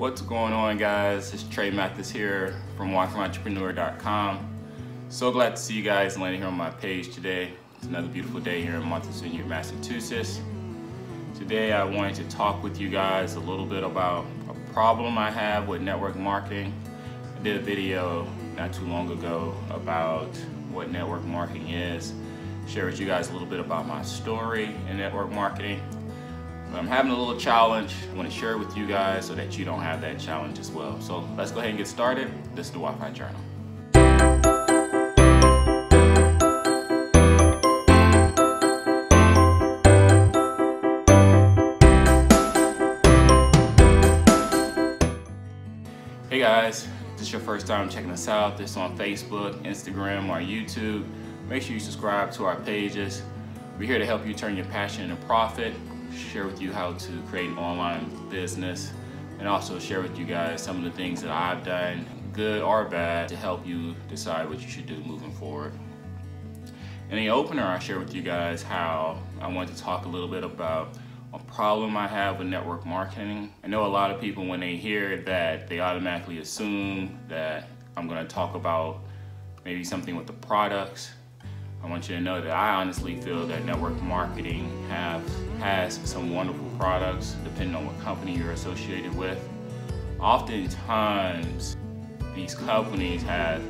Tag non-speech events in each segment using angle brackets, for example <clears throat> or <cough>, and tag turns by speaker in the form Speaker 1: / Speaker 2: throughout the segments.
Speaker 1: What's going on guys? It's Trey Mathis here from WiFiEntrepreneur.com. So glad to see you guys landing here on my page today. It's another beautiful day here in Vineyard, Massachusetts. Today I wanted to talk with you guys a little bit about a problem I have with network marketing. I did a video not too long ago about what network marketing is. Share with you guys a little bit about my story in network marketing I'm having a little challenge. I want to share it with you guys so that you don't have that challenge as well. So let's go ahead and get started. This is the Wi-Fi Journal. Hey guys, if this is your first time checking us out, this on Facebook, Instagram, or YouTube. Make sure you subscribe to our pages. We're here to help you turn your passion into profit share with you how to create an online business and also share with you guys some of the things that I've done, good or bad, to help you decide what you should do moving forward. In the opener, I share with you guys how I want to talk a little bit about a problem I have with network marketing. I know a lot of people, when they hear that, they automatically assume that I'm gonna talk about maybe something with the products I want you to know that I honestly feel that network marketing have, has some wonderful products depending on what company you're associated with. Oftentimes, these companies have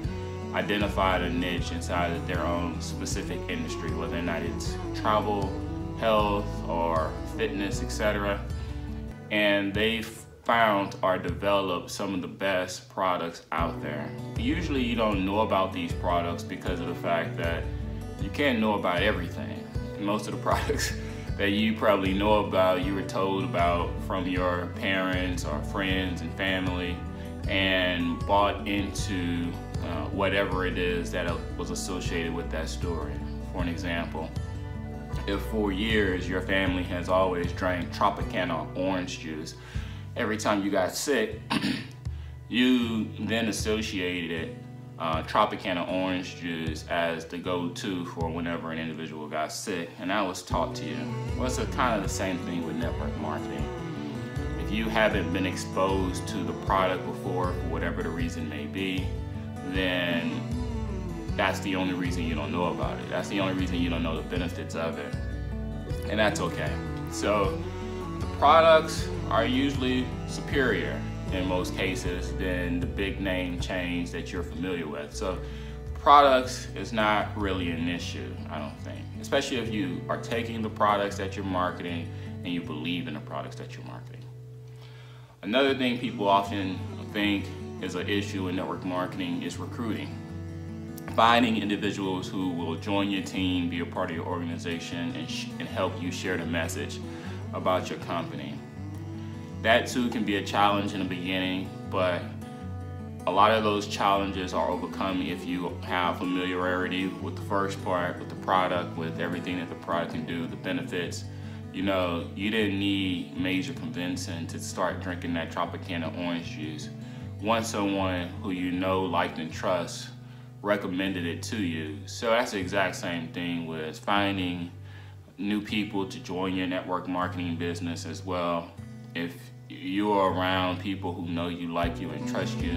Speaker 1: identified a niche inside of their own specific industry, whether or not it's travel, health, or fitness, etc. And they've found or developed some of the best products out there. Usually you don't know about these products because of the fact that you can't know about everything. Most of the <laughs> products that you probably know about, you were told about from your parents or friends and family and bought into uh, whatever it is that was associated with that story. For an example, if for years your family has always drank Tropicana orange juice, every time you got sick, <clears throat> you then associated it uh, Tropicana orange juice as the go-to for whenever an individual got sick, and that was taught to you. Well, it's kind of the same thing with network marketing. If you haven't been exposed to the product before, for whatever the reason may be, then that's the only reason you don't know about it. That's the only reason you don't know the benefits of it. And that's okay. So the products are usually superior in most cases than the big name chains that you're familiar with. So products is not really an issue, I don't think. Especially if you are taking the products that you're marketing and you believe in the products that you're marketing. Another thing people often think is an issue in network marketing is recruiting. Finding individuals who will join your team, be a part of your organization, and, and help you share the message about your company. That too can be a challenge in the beginning, but a lot of those challenges are overcome if you have familiarity with the first part, with the product, with everything that the product can do, the benefits. You know, you didn't need major convincing to start drinking that Tropicana orange juice. Once someone who you know, liked, and trust recommended it to you. So that's the exact same thing with finding new people to join your network marketing business as well. If you're around people who know you, like you, and trust you,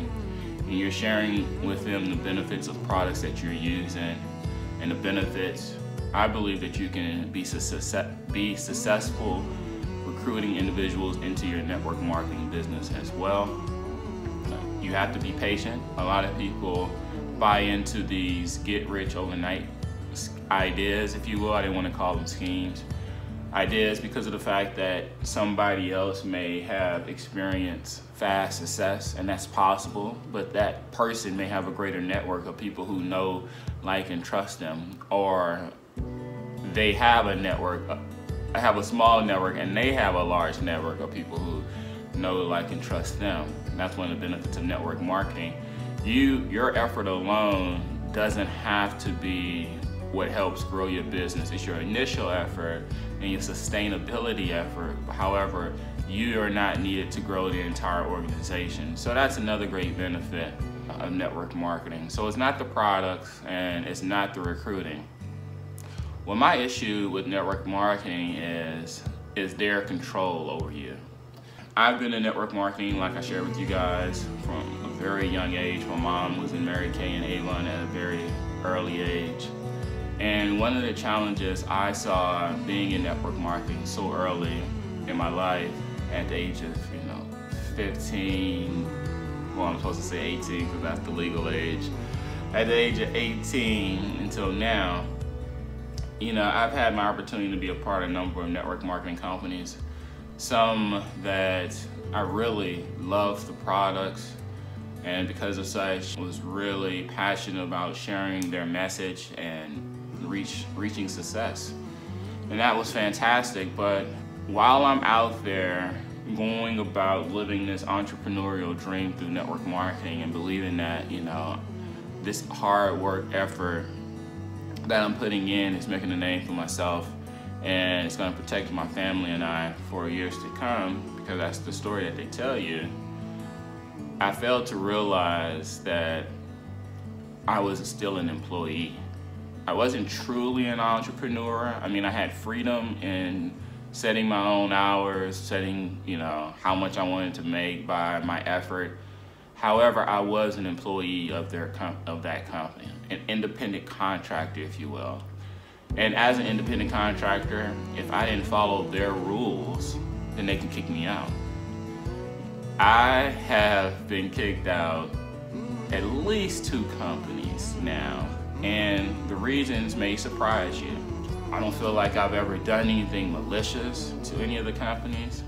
Speaker 1: and you're sharing with them the benefits of products that you're using and the benefits, I believe that you can be, success be successful recruiting individuals into your network marketing business as well. You have to be patient. A lot of people buy into these get rich overnight ideas, if you will. I didn't want to call them schemes ideas because of the fact that somebody else may have experienced fast success and that's possible but that person may have a greater network of people who know like and trust them or they have a network I have a small network and they have a large network of people who know like and trust them and that's one of the benefits of network marketing you your effort alone doesn't have to be what helps grow your business. It's your initial effort your sustainability effort. However, you are not needed to grow the entire organization. So that's another great benefit of network marketing. So it's not the products and it's not the recruiting. Well, my issue with network marketing is, is their control over you. I've been in network marketing, like I shared with you guys, from a very young age. My mom was in Mary Kay and Avon at a very early age. And one of the challenges I saw being in network marketing so early in my life at the age of, you know, 15, well, I'm supposed to say 18 because that's the legal age. At the age of 18 until now, you know, I've had my opportunity to be a part of a number of network marketing companies. Some that I really love the products and because of such was really passionate about sharing their message and reach reaching success. And that was fantastic, but while I'm out there going about living this entrepreneurial dream through network marketing and believing that, you know, this hard work effort that I'm putting in is making a name for myself and it's going to protect my family and I for years to come because that's the story that they tell you. I failed to realize that I was still an employee. I wasn't truly an entrepreneur. I mean, I had freedom in setting my own hours, setting, you know, how much I wanted to make by my effort. However, I was an employee of their of that company, an independent contractor, if you will. And as an independent contractor, if I didn't follow their rules, then they can kick me out. I have been kicked out at least two companies now, and the reasons may surprise you. I don't feel like I've ever done anything malicious to any of the companies.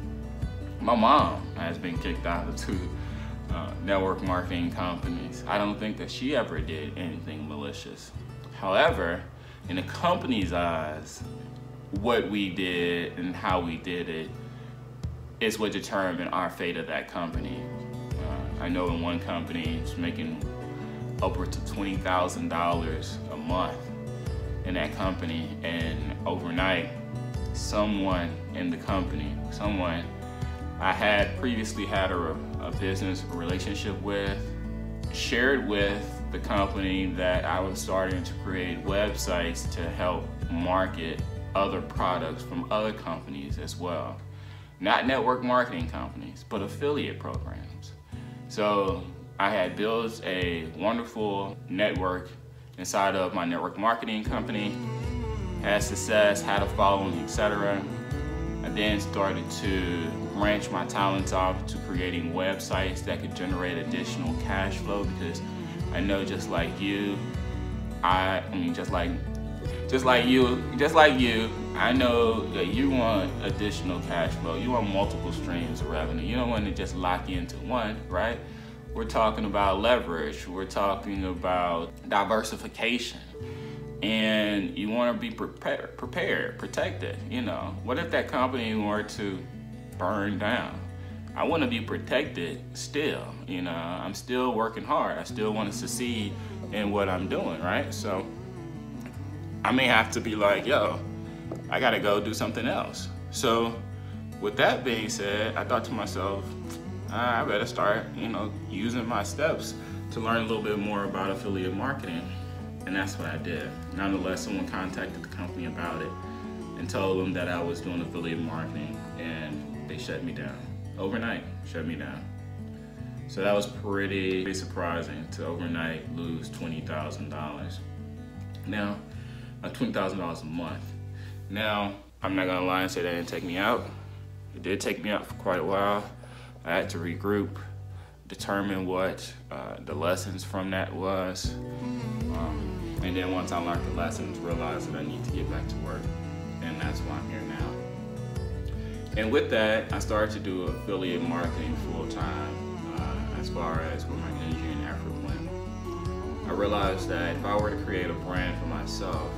Speaker 1: My mom has been kicked out of two uh, network marketing companies. I don't think that she ever did anything malicious. However, in the company's eyes, what we did and how we did it is what determined our fate of that company. Uh, I know in one company it's making upwards of $20,000 a month in that company and overnight someone in the company, someone I had previously had a, a business relationship with, shared with the company that I was starting to create websites to help market other products from other companies as well. Not network marketing companies, but affiliate programs. So I had built a wonderful network inside of my network marketing company, had success, had a following, etc. I then started to branch my talents off to creating websites that could generate additional cash flow because I know just like you, I, I mean just like just like you, just like you, I know that you want additional cash flow. You want multiple streams of revenue. You don't want to just lock into one, right? We're talking about leverage. We're talking about diversification. And you want to be prepared, prepared, protected. You know, what if that company were to burn down? I want to be protected still. You know, I'm still working hard. I still want to succeed in what I'm doing, right? So I may have to be like, yo, I got to go do something else. So with that being said, I thought to myself, I better start, you know, using my steps to learn a little bit more about affiliate marketing. And that's what I did. Nonetheless, someone contacted the company about it and told them that I was doing affiliate marketing and they shut me down. Overnight, shut me down. So that was pretty, pretty surprising to overnight lose $20,000. Now, uh, $20,000 a month. Now, I'm not gonna lie and say that didn't take me out. It did take me out for quite a while. I had to regroup, determine what uh, the lessons from that was. Um, and then once I learned the lessons, realized that I need to get back to work. And that's why I'm here now. And with that, I started to do affiliate marketing full time uh, as far as where my energy and effort went. I realized that if I were to create a brand for myself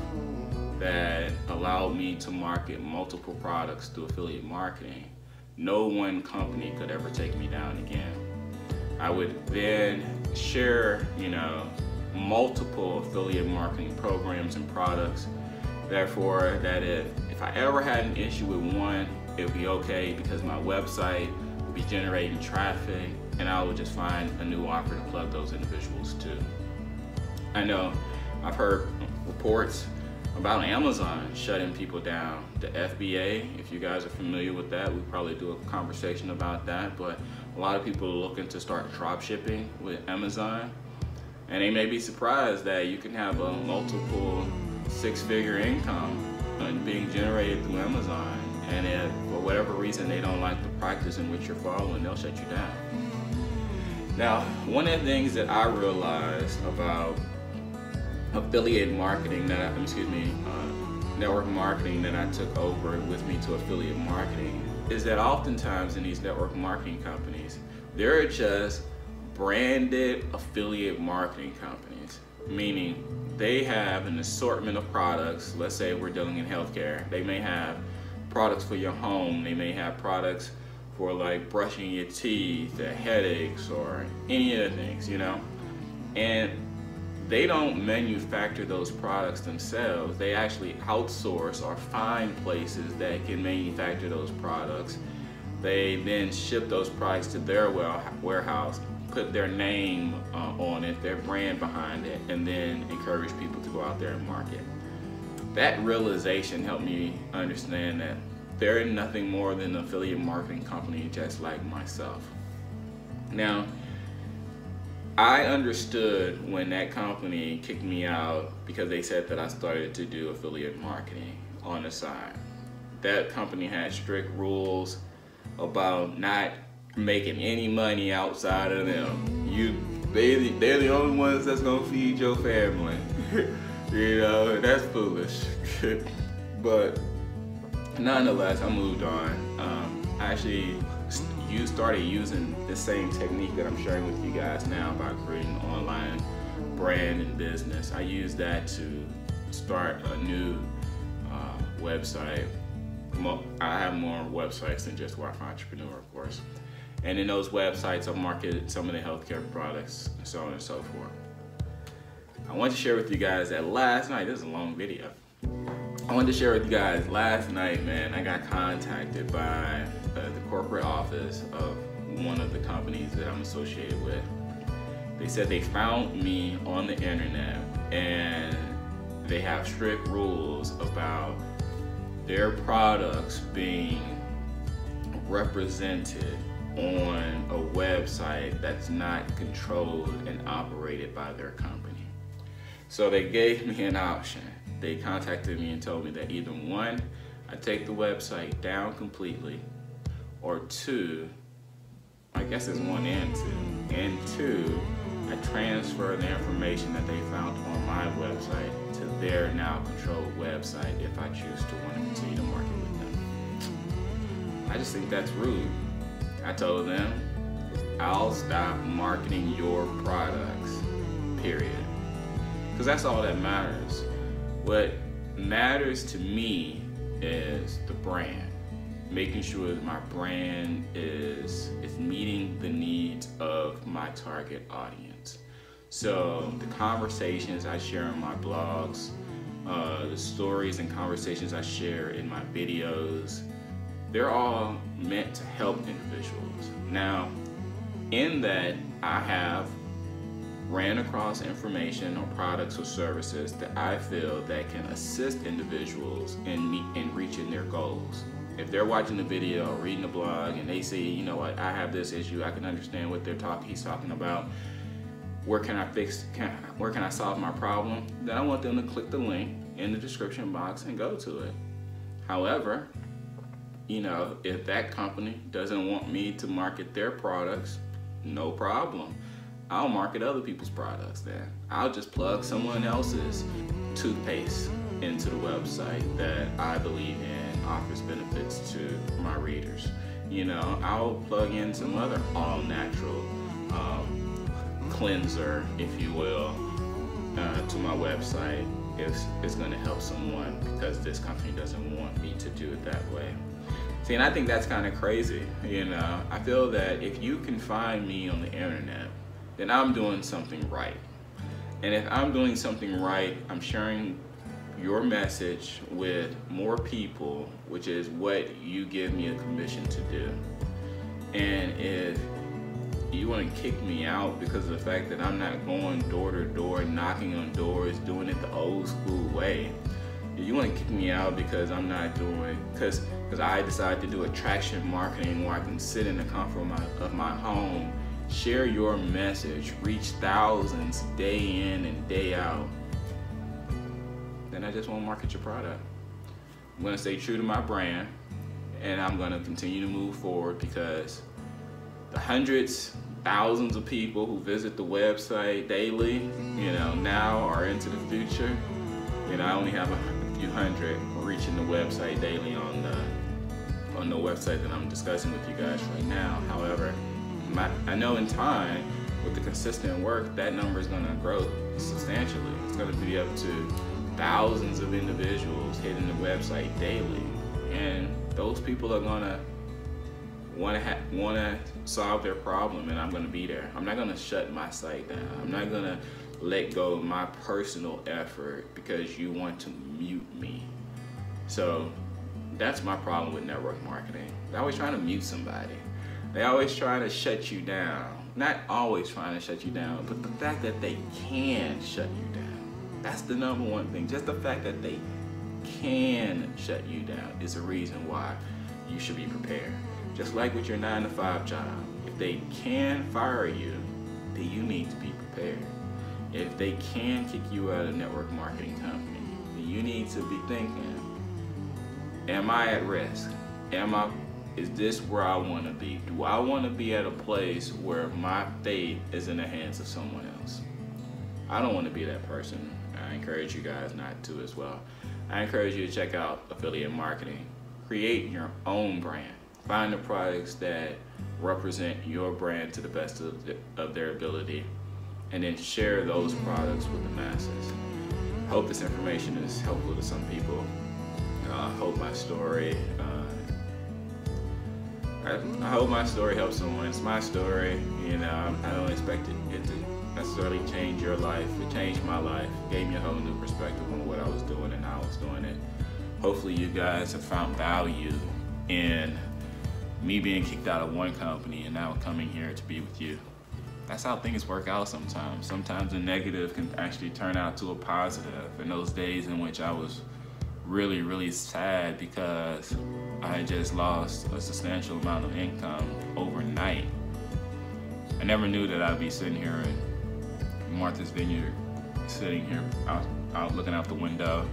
Speaker 1: that allowed me to market multiple products through affiliate marketing, no one company could ever take me down again. I would then share, you know, multiple affiliate marketing programs and products. Therefore, that if, if I ever had an issue with one, it would be okay because my website would be generating traffic and I would just find a new offer to plug those individuals to. I know I've heard reports about Amazon shutting people down. The FBA, if you guys are familiar with that, we probably do a conversation about that. But a lot of people are looking to start drop shipping with Amazon. And they may be surprised that you can have a multiple six figure income uh, being generated through Amazon. And if for whatever reason they don't like the practice in which you're following, they'll shut you down. Now, one of the things that I realized about affiliate marketing that I, excuse me, uh, network marketing that I took over with me to affiliate marketing is that oftentimes in these network marketing companies, they're just branded affiliate marketing companies, meaning they have an assortment of products. Let's say we're dealing in healthcare. They may have products for your home. They may have products for like brushing your teeth, headaches, or any of the things, you know. And they don't manufacture those products themselves. They actually outsource or find places that can manufacture those products. They then ship those products to their warehouse, put their name uh, on it, their brand behind it, and then encourage people to go out there and market. That realization helped me understand that they're nothing more than an affiliate marketing company just like myself. Now, I understood when that company kicked me out because they said that I started to do affiliate marketing on the side. That company had strict rules about not making any money outside of them. You, they, they're the only ones that's gonna feed your family. <laughs> you know, that's foolish. <laughs> but nonetheless, I moved on. Um, I actually you started using the same technique that I'm sharing with you guys now about creating an online brand and business. I use that to start a new uh, website. I have more websites than just Wi-Fi Entrepreneur, of course. And in those websites, I've marketed some of the healthcare products and so on and so forth. I want to share with you guys that last night, this is a long video. I wanted to share with you guys last night, man, I got contacted by uh, the corporate office of one of the companies that I'm associated with. They said they found me on the internet and they have strict rules about their products being represented on a website that's not controlled and operated by their company. So they gave me an option they contacted me and told me that either one, I take the website down completely, or two, I guess it's one and two, and two, I transfer the information that they found on my website to their now controlled website if I choose to want to continue to market with them. I just think that's rude. I told them, I'll stop marketing your products, period. Because that's all that matters. What matters to me is the brand. Making sure that my brand is is meeting the needs of my target audience. So the conversations I share in my blogs, uh, the stories and conversations I share in my videos, they're all meant to help individuals. Now, in that, I have ran across information or products or services that I feel that can assist individuals in meet in reaching their goals. If they're watching the video or reading the blog and they see, you know what, I have this issue, I can understand what they're talking he's talking about. Where can I fix can, where can I solve my problem? Then I want them to click the link in the description box and go to it. However, you know, if that company doesn't want me to market their products, no problem. I'll market other people's products then. I'll just plug someone else's toothpaste into the website that I believe in offers benefits to my readers. You know, I'll plug in some other all natural um, cleanser, if you will, uh, to my website if it's going to help someone because this company doesn't want me to do it that way. See, and I think that's kind of crazy. You know, I feel that if you can find me on the internet then I'm doing something right. And if I'm doing something right, I'm sharing your message with more people, which is what you give me a commission to do. And if you want to kick me out because of the fact that I'm not going door to door, knocking on doors, doing it the old school way, you want to kick me out because I'm not doing, because because I decided to do attraction marketing where I can sit in the comfort of my, of my home, share your message, reach thousands day in and day out, then I just won't market your product. I'm gonna stay true to my brand and I'm gonna continue to move forward because the hundreds, thousands of people who visit the website daily, you know, now are into the future. You know, I only have a few hundred reaching the website daily on the on the website that I'm discussing with you guys right now. However, my, I know in time, with the consistent work, that number is gonna grow substantially. It's gonna be up to thousands of individuals hitting the website daily. And those people are gonna wanna ha- wanna solve their problem and I'm gonna be there. I'm not gonna shut my site down. I'm not gonna let go of my personal effort because you want to mute me. So that's my problem with network marketing. They're always trying to mute somebody. They always trying to shut you down. Not always trying to shut you down, but the fact that they can shut you down. That's the number one thing. Just the fact that they can shut you down is a reason why you should be prepared. Just like with your nine to five job, if they can fire you, then you need to be prepared. If they can kick you out of a network marketing company, then you need to be thinking, am I at risk? Am I is this where I want to be? Do I want to be at a place where my fate is in the hands of someone else? I don't want to be that person. I encourage you guys not to as well. I encourage you to check out affiliate marketing. Create your own brand. Find the products that represent your brand to the best of, the, of their ability and then share those products with the masses. Hope this information is helpful to some people. Uh, hope my story I, I, hope my story helps someone. It's my story, you uh, know. I don't expect it, it to necessarily change your life. It changed my life, gave me a whole new perspective on what I was doing and how I was doing it. Hopefully, you guys have found value in me being kicked out of one company and now coming here to be with you. That's how things work out sometimes. Sometimes the negative can actually turn out to a positive. In those days in which I was really, really sad because I just lost a substantial amount of income overnight. I never knew that I'd be sitting here in Martha's Vineyard, sitting here out, out looking out the window,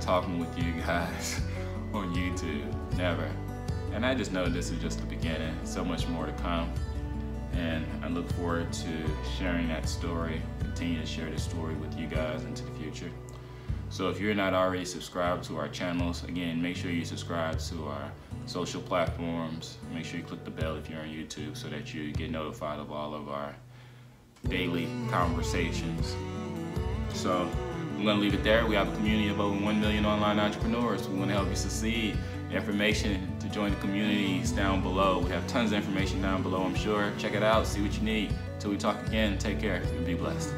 Speaker 1: talking with you guys <laughs> on YouTube. Never. And I just know this is just the beginning. So much more to come. And I look forward to sharing that story, continue to share this story with you guys into the future. So if you're not already subscribed to our channels, again, make sure you subscribe to our social platforms. Make sure you click the bell if you're on YouTube so that you get notified of all of our daily conversations. So I'm gonna leave it there. We have a community of over 1 million online entrepreneurs. We wanna help you succeed. Information to join the community is down below. We have tons of information down below, I'm sure. Check it out, see what you need. Till we talk again, take care, and be blessed.